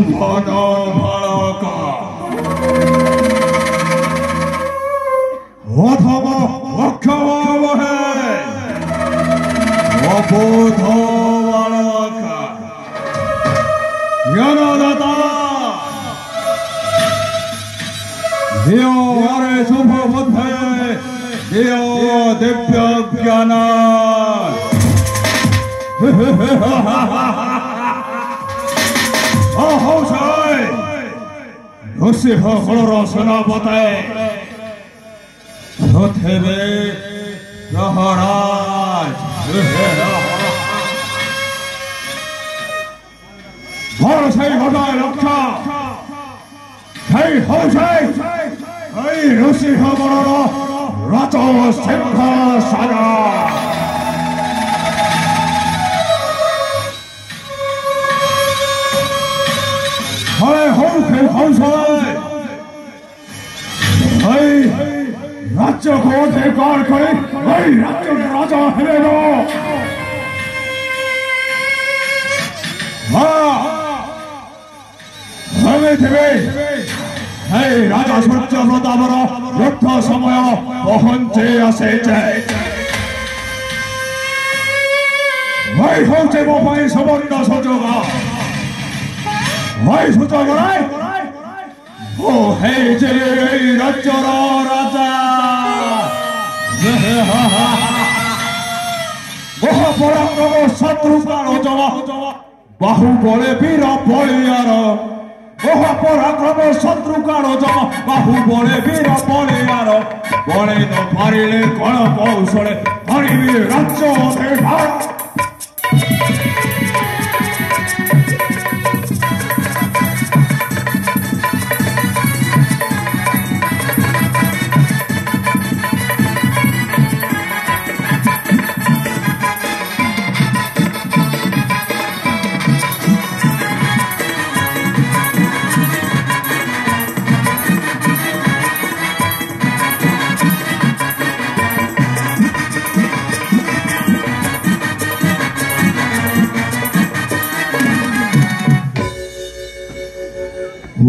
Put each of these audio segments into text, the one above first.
ભૂપાના બાળક ઓઠામાં વખવા વહે વપોધો બાળક જ્ઞાનદાતા દિયો વારે શુભ બુદ્ધે દિયો દિવ્ય જ્ઞાન ha ha ha ha জ্ঞান অহৌষয় নৃসিংহ হলর সেনাপতে রথেবে প্রহরাজ বড় সেই ঘটায় রক্ষা সেই হৌষয় এই নৃসিংহ বড়র রথ সিংহ সারা 네, 건설. 아이 라쩌 고대 괄거리 아이 라쩌 라자 헤레노. 아 남의 대배 아이 라자 솔자로 담으러 워터 성호여 어헌제야 세제. 아이 형제 모방에 서번다 서저가. 아이 서저가 아이 ও হে যে রাজ্যর রাজা। মহাপরাক্রম শত্রু প্রাণ জমা বাহু বলে বীর বলিয়ার মহাপরাক্রম শত্রু কাণ জমা বাহু বলে বীর বলিয়ার বলে ন পারিলে কণ কৌশলে হরিবি রাজ্য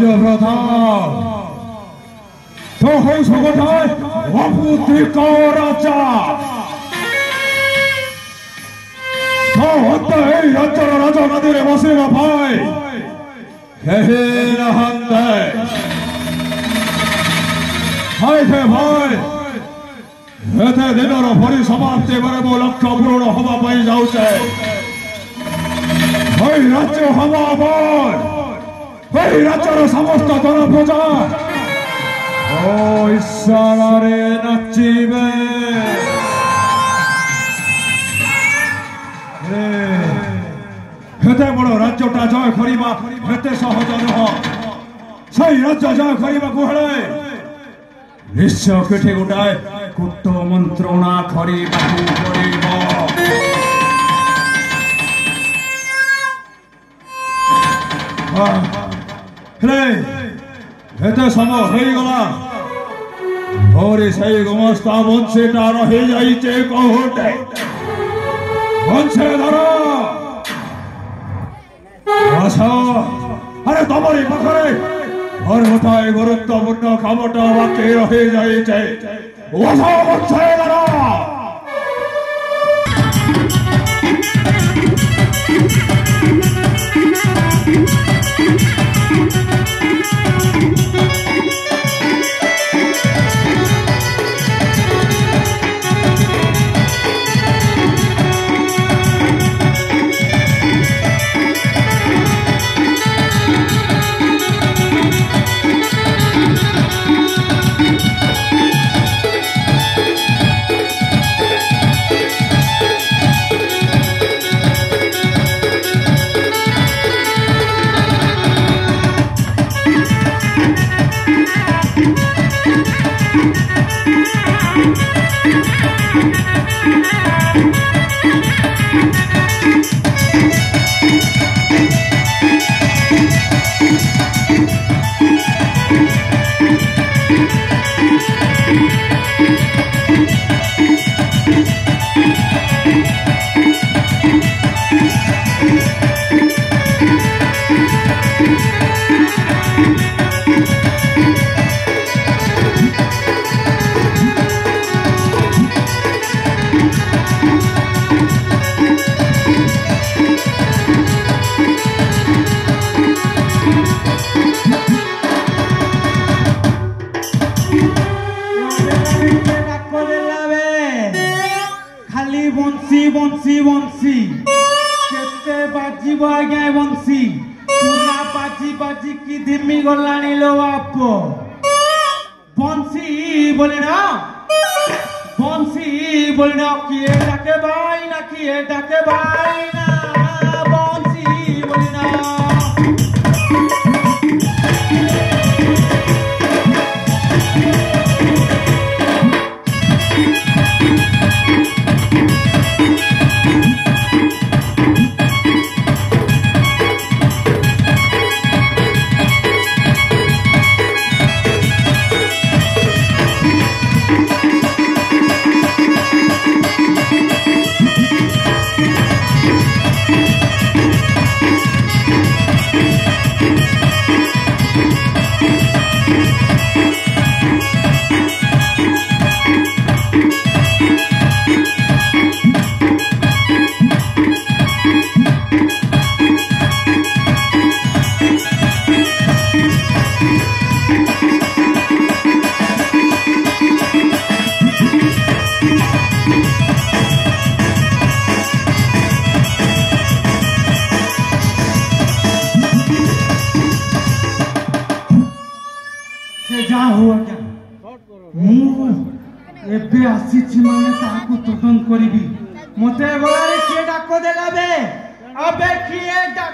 বজ্রধর তখন সংগঠন অপুত্রিক রাজা হত্যা এই রাজ্যের রাজা নদীর বসে না ভাই। হে রাহান দেয় ভাই হে ভাই। এতে দিনর পরিসমাপ্তি বেড়ব লক্ষ্য পূরণ হওয়া পাই যাচ্ছে ভাই রাজ্য হওয়া পর এই রাজ্যের সমস্ত জন প্রজা ও ঈশ্বরে নাচিবে। হেতে বড় রাজ্যটা জয় করিবা, হেতে সহজ নহ সেই রাজ্য জয় 그래 해태 삼아 회의거나 허리 세이고마 스타본체 따라 회자이 제거 홀대 본체 따라 와서 আরে তোমারই পাখারে আর কোথায়? গুরুত্বপূর্ণ খামটা বাকি রয়ে যাইছে। ওসব বলছে তারা ବଂଶୀ ବଂଶୀ କେତେ ବାଜିବ ଆଜ୍ଞା ଏ ବଂଶୀ ପୁରା ବାଜି ବାଜିକି ଧିମି ଗଲାଣି ଲୋ ବାପ ବଂଶୀ ବୋଲି ନା ବଂଶୀ ବୋଲି ନା କିଏ ଡାକେ ଭାଇ ନା କିଏ ଡାକେ ଭାଇ ସେ ଯାହା ହଉ ଆଜ୍ଞା ମୁଁ ଏବେ ଆସିଛି ମାନେ ତାହାକୁ ତଦନ୍ତ କରିବି ମତେ ଗଳାରେ କିଏ ଡାକ ଦେଲା ବେ ଆବେ କିଏ ଡାକ